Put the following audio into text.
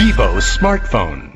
Vivo smartphone.